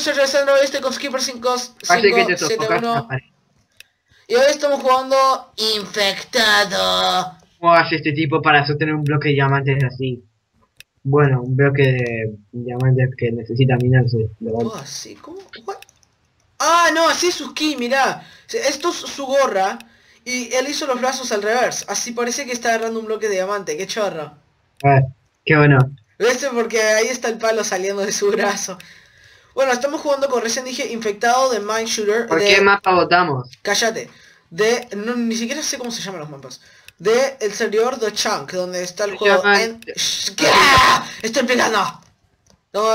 soy Sergio Alessandro, estoy con Skipper 5, Parece que te sofocaste la 571 pared. y hoy estamos jugando Infectado. ¿Cómo hace este tipo para sostener un bloque de diamantes así? Bueno, un bloque de diamantes que necesita minarse. Oh, así, ¿cómo? What? Ah, no, así es su skin, mirá. Esto es su gorra y él hizo los brazos al revés. Así parece que está agarrando un bloque de diamante, qué chorro. Ah, qué bueno. ¿Viste? Porque ahí está el palo saliendo de su brazo. Bueno, estamos jugando con recién dije infectado de Mind Shooter. ¿Por de... qué mapa votamos? Cállate. De. No, ni siquiera sé cómo se llaman los mapas. De el servidor de Chunk, donde está el juego. llaman- En... ¿qué? ¡Ah! ¡Estoy pegando! No,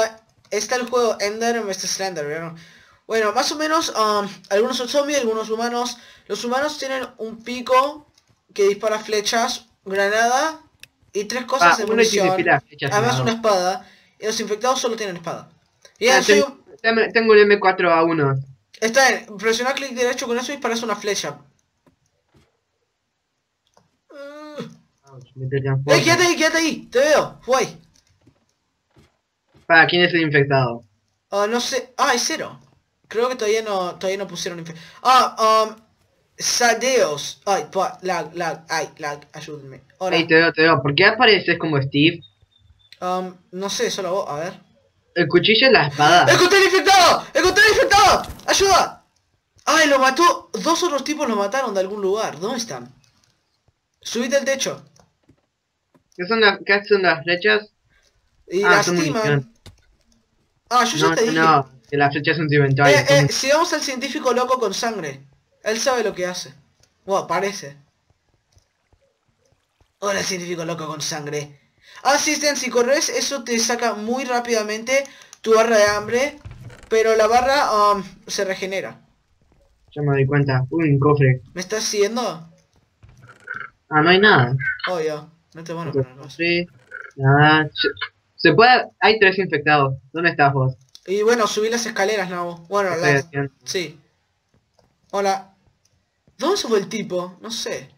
está el juego Ender de Slender, ¿vieron? Bueno, más o menos, um, algunos son zombies, algunos humanos. Los humanos tienen un pico que dispara flechas, granada y tres cosas Ah, de munición. Además una espada. Y los infectados solo tienen espada. Y Ah, tengo, tengo- tengo el M4 a 1. Está bien, presiona clic derecho con eso y disparas una flecha. ¡Eh, transformo. quédate ahí, quédate ahí! ¡Te veo! ¡Fue! Para, ¿quién es el infectado? Ah, no sé. Ah, es cero. Creo que todavía no, todavía no pusieron infe- Ah, um. Sadeos. Ay, pa, lag, lag, ay, lag, ayúdenme. Hola. Te veo, te veo. ¿Por qué apareces como Steve? Um, no sé, solo vos, a ver. El cuchillo es la espada. ¡Encontré el infectado! ¡Encontré el infectado! ¡Ayuda! ¡Ay, lo mató! Dos otros tipos lo mataron de algún lugar. ¿Dónde están? Subite al techo. ¿Qué son las, qué son las flechas? Y Ah, lastiman. Ah, yo ya No, te dije. no, que las flechas son tu inventario. Eh, eh, sigamos al científico loco con sangre. Él sabe lo que hace. Bueno, parece. Hola, científico loco con sangre. Ah, sí, Stan, si corres, eso te saca muy rápidamente tu barra de hambre. Pero la barra um, se regenera. Ya me doy cuenta. Uy, un cofre. ¿Me estás siguiendo? Ah, no hay nada. Obvio. No te van a poner. Sí, nada. Se, puede... Hay tres infectados. ¿Dónde estás vos? Y bueno, subí las escaleras, Nabo. Bueno, las... Sí. Hola. ¿Dónde se fue el tipo? No sé.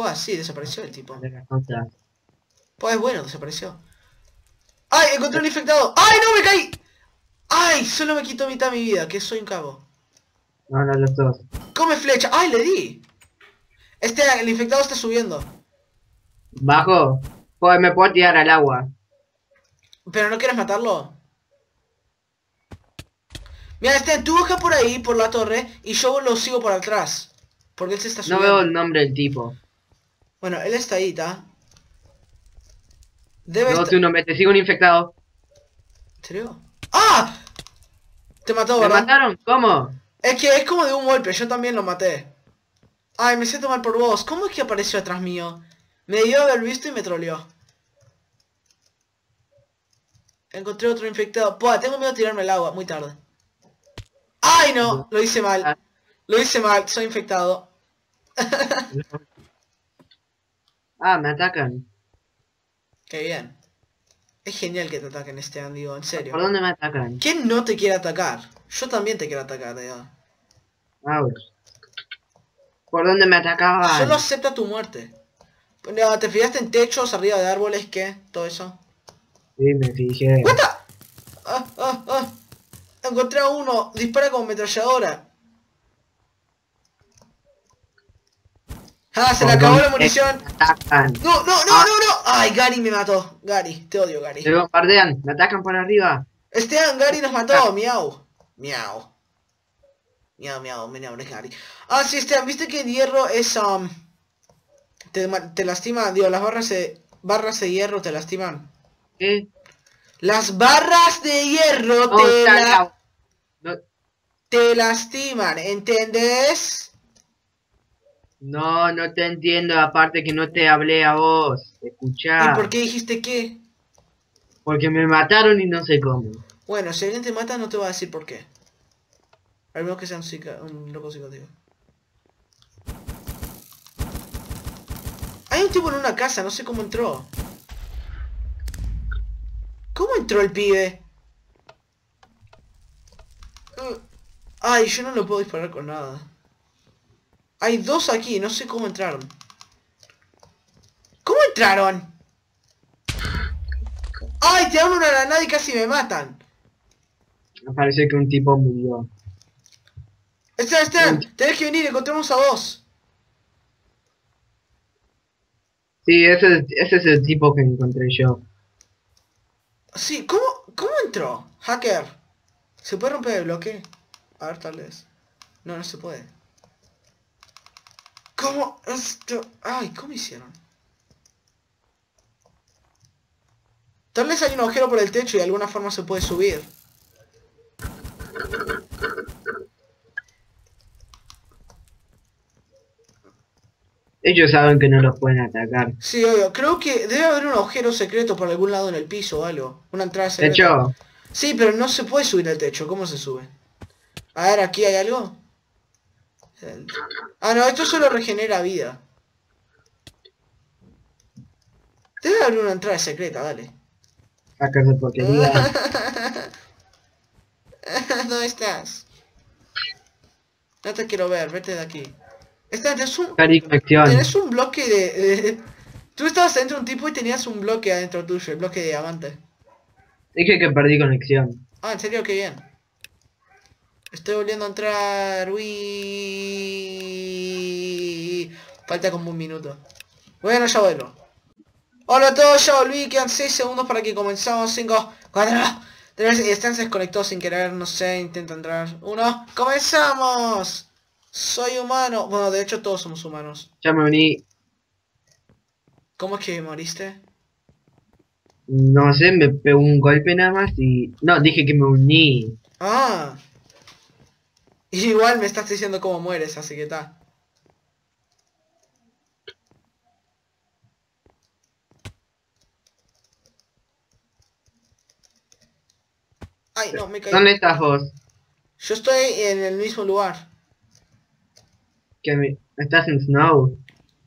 Pues sí, desapareció el tipo. Pues bueno, desapareció. ¡Ay! Encontré un infectado. ¡Ay, no me caí! ¡Ay! Solo me quitó mitad de mi vida, que soy un cabo. No, no, los dos. ¡Come flecha! ¡Ay, le di! Este, el infectado está subiendo. ¿Bajo? Pues me puedo tirar al agua. ¿Pero no quieres matarlo? Mira, este, tú baja por ahí, por la torre, y yo lo sigo por atrás. Porque él se está No subiendo. veo el nombre del tipo. Bueno, él está ahí, ¿está? Debe No, estar... tu nombre. Te sigo un infectado. ¿En serio? ¡Ah! Te mató, ¿Me ¿verdad? mataron? ¿Cómo? Es que es como de un golpe, yo también lo maté. Ay, me siento mal por vos. ¿Cómo es que apareció atrás mío? Me debió haber visto y me troleó. Encontré otro infectado. Pua, tengo miedo de tirarme al agua, muy tarde. ¡Ay, no! Lo hice mal. Lo hice mal, soy infectado. Ah, me atacan. Qué bien. Es genial que te ataquen este digo, en serio. ¿Por dónde me atacan? ¿Quién no te quiere atacar? Yo también te quiero atacar, digo. Ouch. ¿Por dónde me atacaban? Solo acepta tu muerte. No, ¿Te fijaste en techos, arriba de árboles, qué? Todo eso. Sí, me fijé. ¡Cuenta! ¡Ah, ah, ah! Encontré a uno. Dispara con metralladora. ¡Ah! Se le ¿Por acabó la munición. me atacan? ¡No, no, no, Ah. no, no! ¡Ay, Gary me mató! Gary, te odio, Gary. Se bombardean. Me atacan por arriba. Esteban, Gary nos Ah. mató. Miau. Miau. Miau, miau, miau, no es Gary. Ah, sí, Esteban, ¿viste que el hierro es... um, te, te lastima, digo, las barras de... Barras de hierro te lastiman. ¿Qué? Las barras de hierro No, te, la- la- no, te lastiman, ¿entendés? No, no te entiendo. Aparte que no te hablé a vos. Escuchá. ¿Y por qué dijiste qué? Porque me mataron y no sé cómo. Bueno, si alguien te mata no te va a decir por qué. Al menos que sea un, psica- un loco psicótico. Hay un tipo en una casa, no sé cómo entró. ¿Cómo entró el pibe? Uh, Ay, yo no lo puedo disparar con nada. Hay dos aquí, no sé cómo entraron. ¿Cómo entraron? ¡Ay! Te hablo una granada y casi me matan. Parece que un tipo murió. Esteban, Esteban, tenés que venir, encontremos a vos. Sí, ese, ese es el tipo que encontré yo. Sí, ¿cómo, cómo entró? Hacker. ¿Se puede romper el bloque? A ver, tal vez. No, no se puede. ¿Cómo esto? Ay, ¿cómo hicieron? Tal vez hay un agujero por el techo y de alguna forma se puede subir. Ellos saben que no los pueden atacar. Sí, obvio. Creo que debe haber un agujero secreto por algún lado en el piso o algo. Una entrada secreta. hecho, Sí, pero no se puede subir al techo. ¿Cómo se sube? A ver, aquí hay algo. Ah, no, esto solo regenera vida. Debe haber una entrada secreta, dale. hackers de porquería. ¿Dónde estás? No te quiero ver, vete de aquí. Está, tenés un, tenés un bloque de, de- Tú estabas dentro de un tipo y tenías un bloque adentro tuyo, el bloque de diamante. Dije que perdí conexión. Ah, en serio, qué bien. Estoy volviendo a entrar. Uy. Falta como un minuto. Bueno, ya vuelvo. Hola a todos, ya volví. Quedan 6 segundos para que comenzamos. 5, 4, 3. Están se desconectó sin querer. No sé, intenta entrar. 1. ¡Comenzamos! Soy humano. Bueno, de hecho todos somos humanos. Ya me uní. ¿Cómo es que moriste? No sé, me pegó un golpe nada más y... No, dije que me uní. Ah. Igual me estás diciendo cómo mueres, así que está. Ay, no, me caí. ¿Dónde estás vos? Yo estoy en el mismo lugar. Me... Estás en Snow.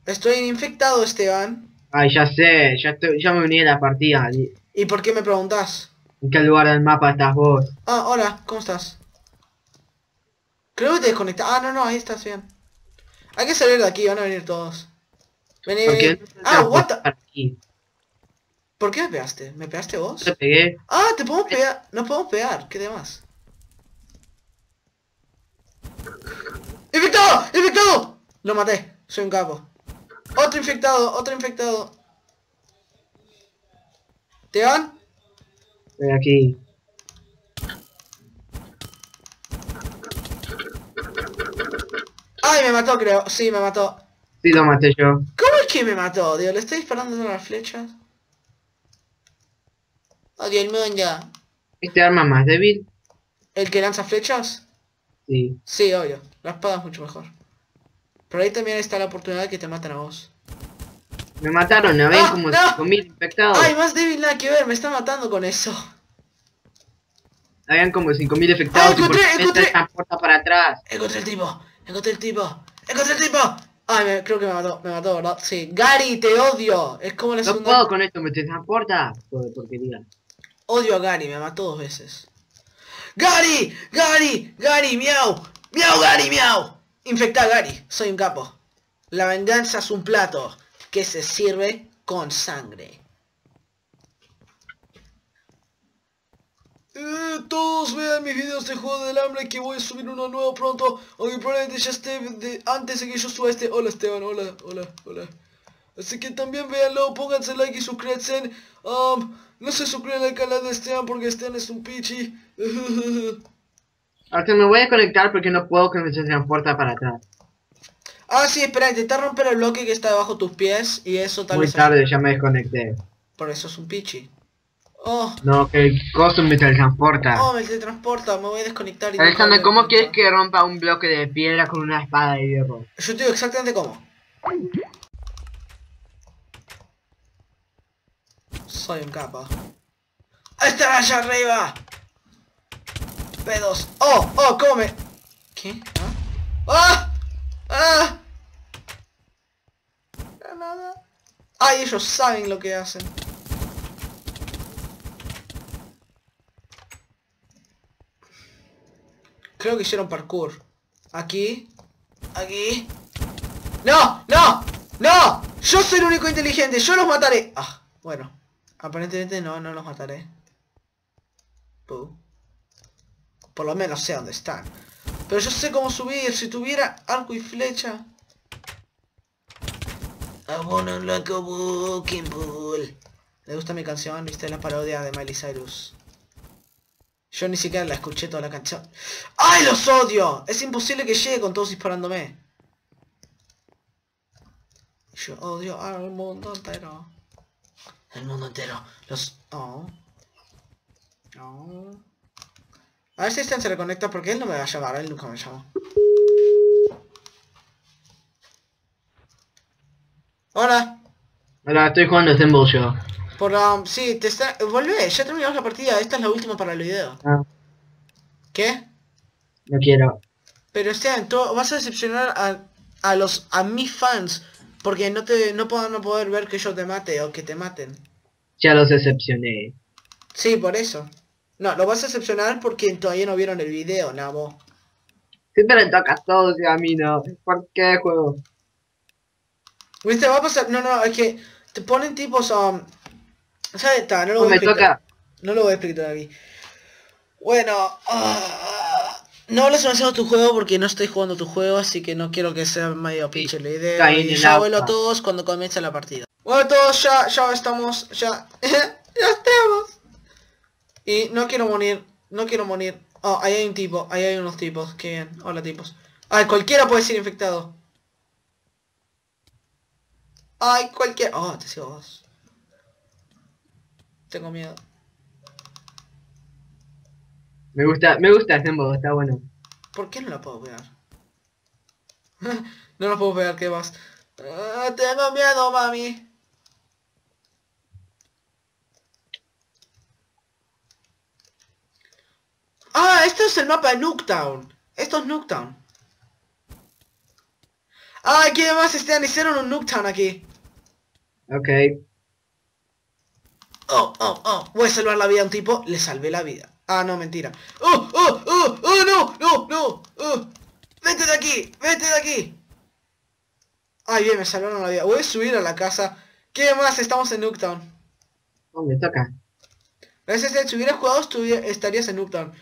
Estoy infectado, Esteban. Ay, ya sé, ya, estoy, ya me uní a la partida. ¿Y por qué me preguntas? ¿En qué lugar del mapa estás vos? Ah, hola, ¿cómo estás? Creo que te desconectaste. Ah, no, no, ahí estás bien. Hay que salir de aquí, van a venir todos. Vení, ¿Por qué vení. no Ah, what the-? ¿Por qué me pegaste? ¿Me pegaste vos? Te pegué. Ah, te podemos pegar. Nos podemos pegar. ¿Qué demás? ¡Infectado! ¡Infectado! Lo maté. Soy un capo. Otro infectado, otro infectado. ¿Te van? Estoy aquí. Ay, me mató, creo. Sí, me mató. Sí, lo maté yo. ¿Cómo es que me mató? Digo, le estoy disparando todas las flechas. Odio el mundo. ¿Este arma más débil? ¿El que lanza flechas? Sí. Sí, obvio. La espada es mucho mejor. Pero ahí también está la oportunidad de que te maten a vos. Me mataron, ¿no ven? Ah, como no. 5.000 infectados. Ay, más débil nada que ver, me está matando con eso. Habían como 5.000 infectados Ah, y por encontré, encontré. para atrás. Encontré el tipo, encontré el tipo, encontré el tipo. Ay, me- creo que me mató, me mató, ¿verdad? Sí. Gary, te odio. Es como la No segunda... puedo con esto, me transporta. Joder, porquería. Odio a Gary, me mató dos veces. ¡Gary! ¡Gary! ¡Gary! ¡Miau! ¡Miau, Gary! ¡Miau! Infecta a Gary, soy un capo. La venganza es un plato que se sirve con sangre. Eh, todos vean mis videos de Juego del Hambre que voy a subir uno nuevo pronto. Aunque probablemente ya esté de- antes de que yo suba este. Hola Esteban, hola, hola, hola. Así que también véanlo, pónganse like y suscríbanse. Um, no se suscriban al canal de Esteban porque Esteban es un pichi. Ahora me voy a conectar porque no puedo que me se transporta para atrás. ah, sí, espera, intenta romper el bloque que está debajo de tus pies y eso tal Muy vez... tarde, ya me desconecté. Por eso es un pichi. Oh, No, que el coso me teletransporta. oh, me teletransporta, me voy a desconectar y... Alexander, ¿cómo quieres que rompa un bloque de piedra con una espada de hierro? Yo te digo exactamente cómo. Soy un capa. ¡Está allá arriba! Pedos. ¡Oh! ¡Oh! ¿Cómo me...? ¿Qué? ¿Ah? ¡Ah! ¡Ah! Granada. ¡Ay! Ellos saben lo que hacen. Creo que hicieron parkour. Aquí. Aquí. ¡No! ¡No! ¡No! Yo soy el único inteligente. Yo los mataré. Ah, bueno. Aparentemente no, no los mataré. Puh. Por lo menos sé dónde están. Pero yo sé cómo subir. Si tuviera arco y flecha. I wanna like a walking bull. ¿Le gusta mi canción? ¿Viste la parodia de Miley Cyrus? Yo ni siquiera la escuché toda la canción. ¡Ay, los odio! Es imposible que llegue con todos disparándome. Yo odio al mundo entero. El mundo entero. Los... Oh. Oh. A ver si este se reconecta porque él no me va a llamar, él nunca me llamó. Hola. Hola, estoy jugando Thimble yo. Por um, sí, te está... Volvé, ya terminamos la partida, esta es la última para el video. Ah, ¿Qué? no quiero. Pero Esteban, tú vas a decepcionar a, a los a mis fans porque no te no puedan no poder ver que yo te mate o que te maten. Ya los decepcioné. Sí, por eso. No, lo vas a decepcionar porque todavía no vieron el video, Nabo. Siempre le toca a todos y a mí no. ¿Por qué juego? ¿Viste? Va a pasar. No, no, es que te ponen tipos um. Está, no lo voy a me explicar. toca. No lo voy a explicar aquí. Bueno, ah, no hables demasiado de tu juego porque no estoy jugando tu juego, así que no quiero que sea medio pinche la idea. Y ya vuelo todos cuando comience la partida. Bueno todos, ya, ya estamos, ya, ya estamos. Y no quiero morir, no quiero morir. Oh, ahí hay un tipo, ahí hay unos tipos, qué bien. Hola tipos. Ay, cualquiera puede ser infectado. Ay, cualquiera. Oh, te sigo vos. Tengo miedo. Me gusta, me gusta Thimble, está bueno. ¿Por qué no la puedo pegar? no la puedo pegar, ¿qué más? Ah, tengo miedo, mami. Ah, esto es el mapa de Nooktown. Esto es Nooktown. Ah, ¿qué más están? Hicieron un Nooktown aquí. Ok. Oh, oh, oh. Voy a salvar la vida a un tipo. Le salvé la vida. Ah, no, mentira. Oh, oh, oh, oh, no, no, no. Oh. Vete de aquí, vete de aquí. Ay, bien, me salvaron la vida. Voy a subir a la casa. ¿Qué más? Estamos en Nooktown. Oh, me toca. Gracias a si hubieras jugado, estarías en Nooktown.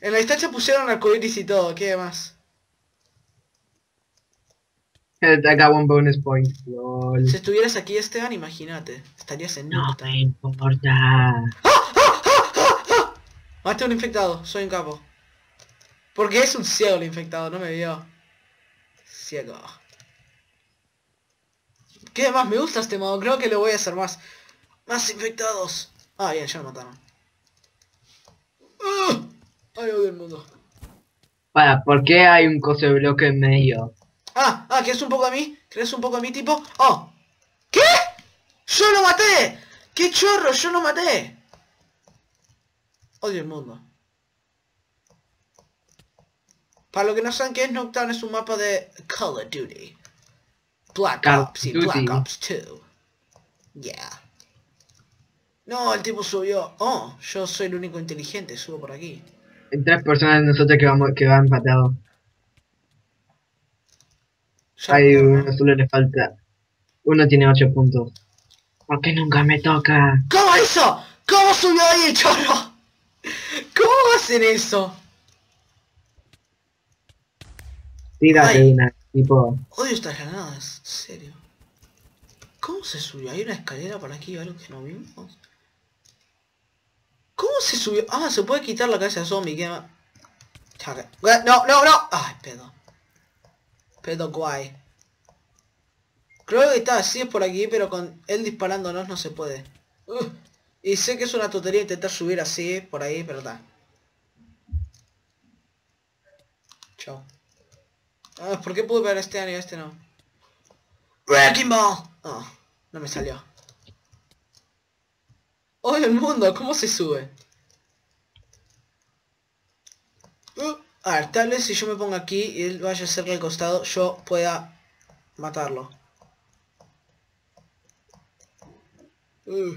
En la distancia pusieron arcoiris y todo. ¿Qué más? I got one bonus point. Lol. Si estuvieras aquí, Esteban, imagínate. Estarías en No me importa. Mate a un infectado, soy un capo. Porque es un ciego el infectado, no me vio. Ciego. ¿Qué más me gusta este modo? Creo que lo voy a hacer más. Más infectados. Ah, bien, ya lo mataron. ¡Ah! Ay, odio el mundo. Para, ¿por qué hay un coso de bloque en medio? Ah, ah, ¿quieres un poco a mí? ¿Quieres un poco a mí, tipo? ¡Oh! ¿Qué? ¡Yo lo maté! ¡Qué chorro! ¡Yo lo maté! Odio el mundo. Para lo que no saben qué es Nocturne es un mapa de Call of Duty. Black Call Ops y Duty. Black Ops 2. Yeah. No, el tipo subió. Oh, yo soy el único inteligente, subo por aquí. Hay tres personas de nosotros que vamos, que van empatados. Hay uno solo le falta. Uno tiene ocho puntos. ¿Por qué nunca me toca? ¿Cómo hizo? ¿Cómo subió ahí el chorro? ¿Cómo hacen eso? Tírate Ay. una, tipo. Odio estas granadas, en serio. ¿Cómo se subió? ¿Hay una escalera por aquí algo que no vimos? ¿Cómo se subió? Ah, se puede quitar la cabeza de zombie. Chaca. No, no, no. Ay, pedo. Pedo guay. Creo que está así es por aquí, pero con él disparándonos no se puede. Y sé que es una tontería intentar subir así por ahí, pero está. Chao. Ah, ¿por qué pude ver este año y este no? Wrecking Ball. Oh, no me salió. ¡Oh, el mundo! ¿Cómo se sube? Uh, a ver, tal vez si yo me pongo aquí y él vaya cerca del costado, yo pueda matarlo. Uh.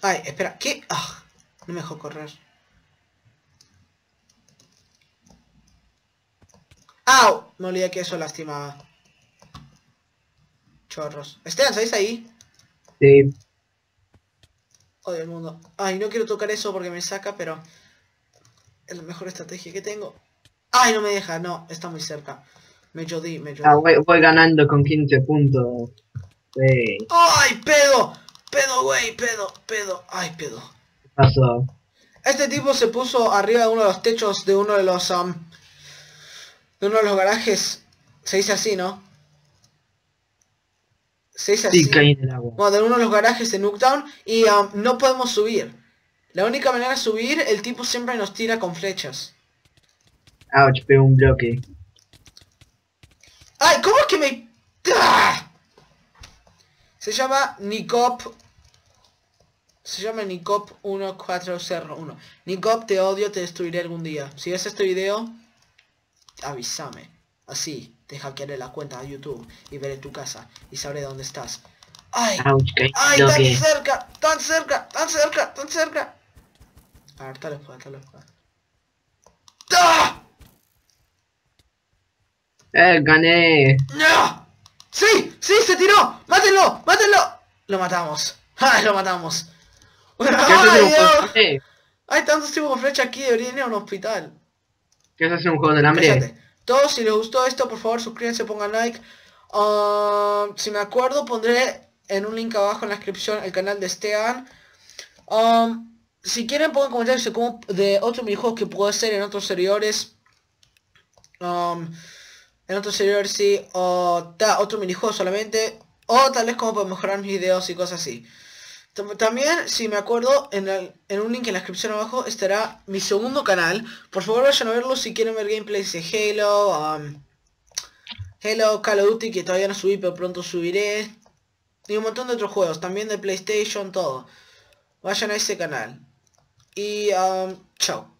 Ay, espera, ¿qué? Ah, no me dejó correr. ¡Au! Me olvidé que eso lastimaba. Chorros. Esteban, ¿sabéis ahí? Sí. Odio el mundo. Ay, no quiero tocar eso porque me saca, pero... Es la mejor estrategia que tengo. Ay, no me deja. No, está muy cerca. Me jodí, me jodí. Ah, voy, voy ganando con 15 puntos. Sí. ¡Ay, pedo! Pedo, güey, pedo, pedo. Ay, pedo. ¿Qué pasó? Este tipo se puso arriba de uno de los techos de uno de los... um, de uno de los garajes. Se dice así, ¿no? Se dice así. Sí, caí en el agua. Bueno, de uno de los garajes de Nuketown y um, no podemos subir. La única manera de subir, el tipo siempre nos tira con flechas. Ouch, pegó un bloque. ¡Ay! ¿Cómo es que me...? ¡Ah! Se llama Nicop... Se llama Nicop 1401. Nicop, te odio, te destruiré algún día. Si ves este video, avísame. Así, te hackearé la cuenta de YouTube y veré tu casa y sabré dónde estás. ¡Ay! Ouch, ¡Ay, tan cerca! ¡Tan cerca! ¡Tan cerca! ¡Tan cerca! A ver, tal vez pueda, tal vez pueda. ¡Ah! Eh, gané. ¡No! ¡Sí! ¡Sí! ¡Se tiró! ¡Mátenlo! ¡Mátenlo! Lo matamos. ¡Ah! Lo matamos. Bueno, ¿Qué haces ¡ay? Hay tantos tipos con flecha aquí, deberían ir a un hospital. ¿Qué haces en un juego del hambre? Cállate. Todos, si les gustó esto, por favor suscríbanse, pongan like. Um, si me acuerdo, pondré en un link abajo en la descripción el canal de Esteban. Um, si quieren, pongan comentarios de, otros minijuegos que puedo hacer en otros servidores. Um, en otros servidores sí, o ta, otro minijuego solamente. O tal vez cómo puedo mejorar mis videos y cosas así. Tam- También, si me acuerdo, en, el- en un link en la descripción abajo estará mi segundo canal. Por favor vayan a verlo si quieren ver gameplays de Halo, um, Halo, Call of Duty, que todavía no subí, pero pronto subiré. Y un montón de otros juegos, también de PlayStation, todo. Vayan a ese canal. Y, um, chao.